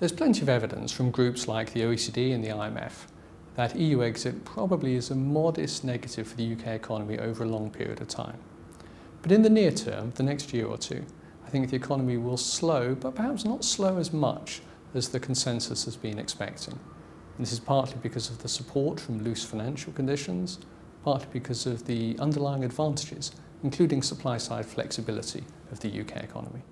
There's plenty of evidence from groups like the OECD and the IMF that EU exit probably is a modest negative for the UK economy over a long period of time. But in the near term, the next year or two, I think the economy will slow, but perhaps not slow as much as the consensus has been expecting. And this is partly because of the support from loose financial conditions, partly because of the underlying advantages, including supply-side flexibility of the UK economy.